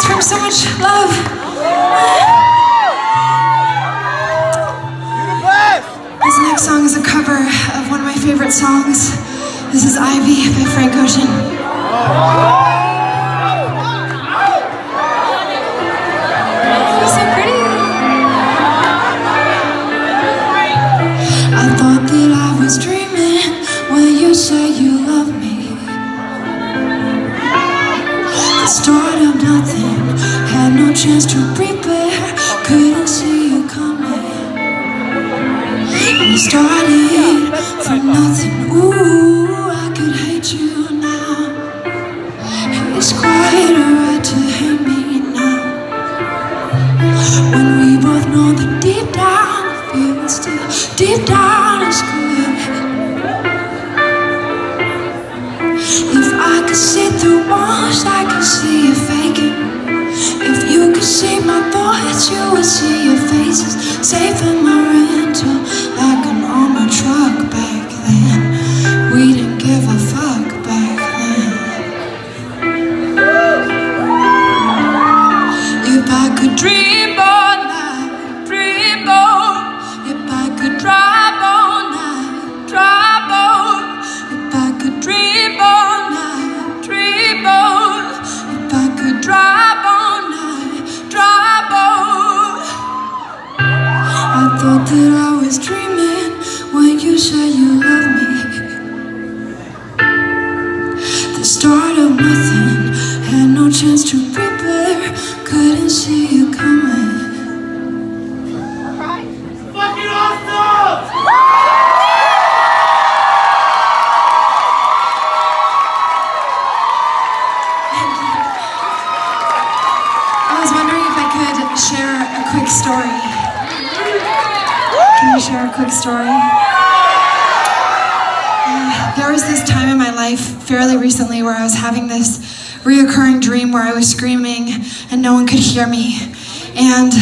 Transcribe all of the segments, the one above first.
words from so much love. This next song is a cover of one of my favorite songs. This is Ivy by Frank Ocean. chance to breathe. Dream where I was screaming and no one could hear me. And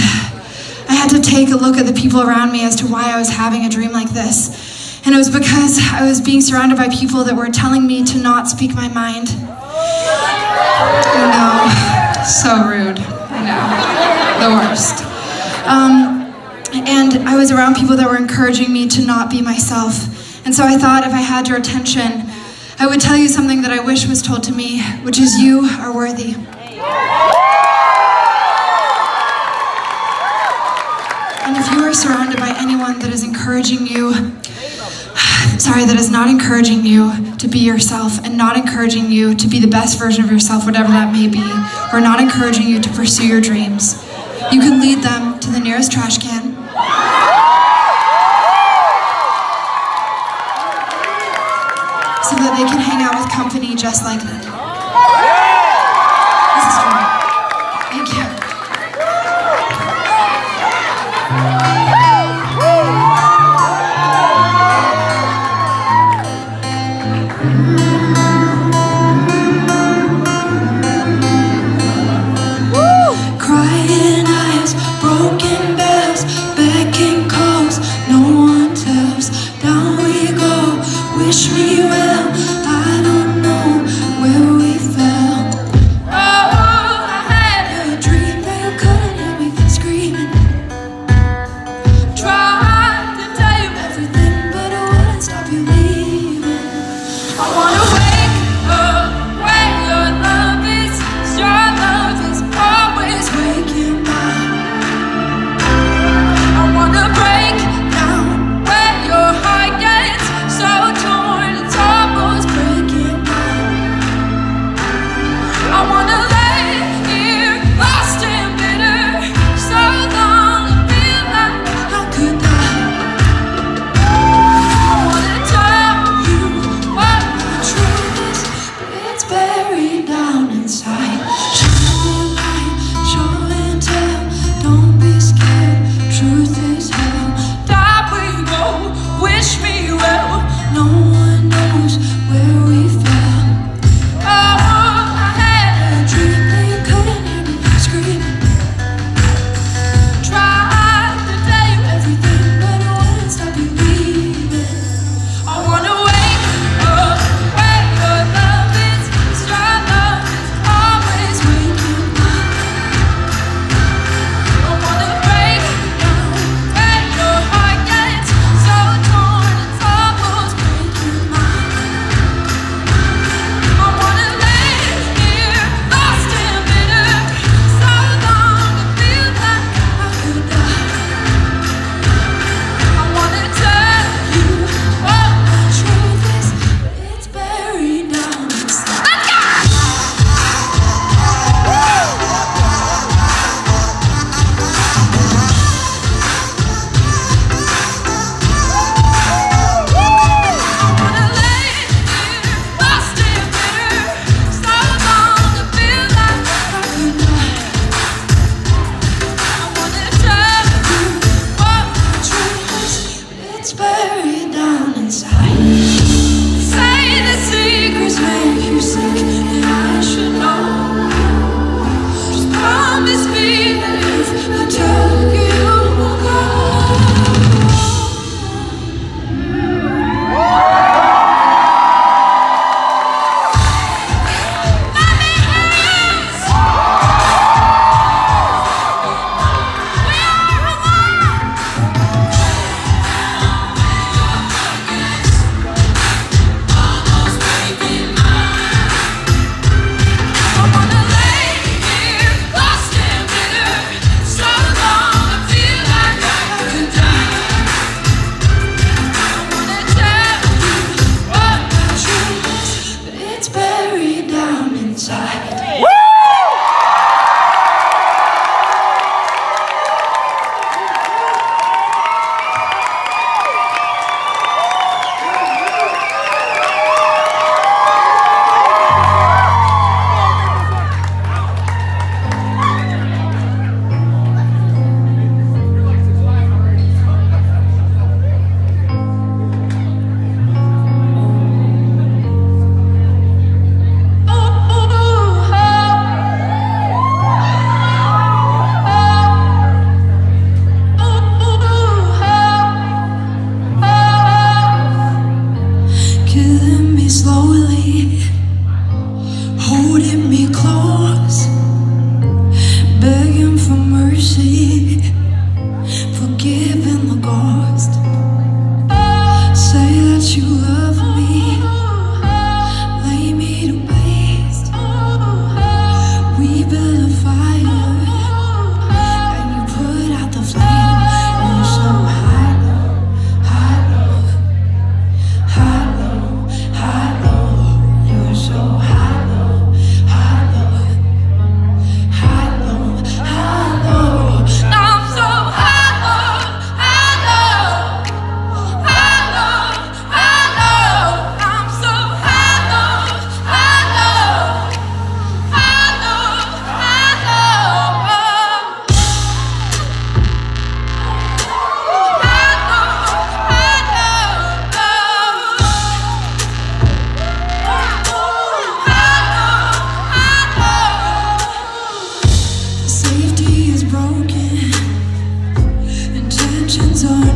I had to take a look at the people around me as to why I was having a dream like this. And it was because I was being surrounded by people that were telling me to not speak my mind. I know, so rude. I know, the worst. Um, and I was around people that were encouraging me to not be myself. And so I thought if I had your attention, I would tell you something that I wish was told to me, which is you are worthy. And if you are surrounded by anyone that is encouraging you, sorry, that is not encouraging you to be yourself and not encouraging you to be the best version of yourself, whatever that may be, or not encouraging you to pursue your dreams, you can lead them to the nearest trash can. So that they can hang out with company just like that. This is true. that's buried down inside. time.